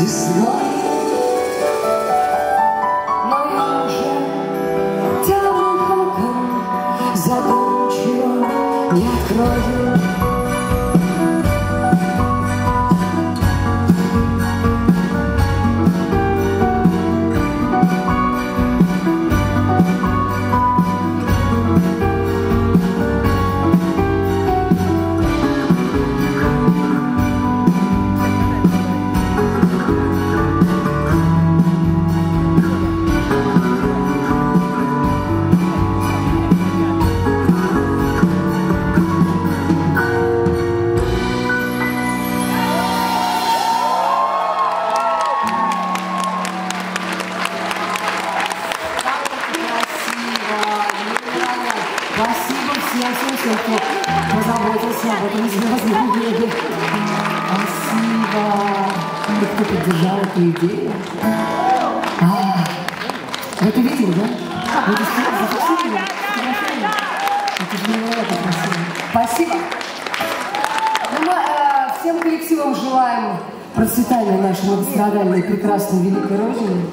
весной. Но я уже оком задумчиво не открою. Всем, кто позаботился об этом звездном небе. Спасибо. И кто поддержал эту идею. А, вы это видели, да? Вы это зафиксировали? Это же невероятно красиво. Спасибо. Ну, мы э, всем коллективам желаем процветания нашей многострадальной, прекрасной, великой Родины.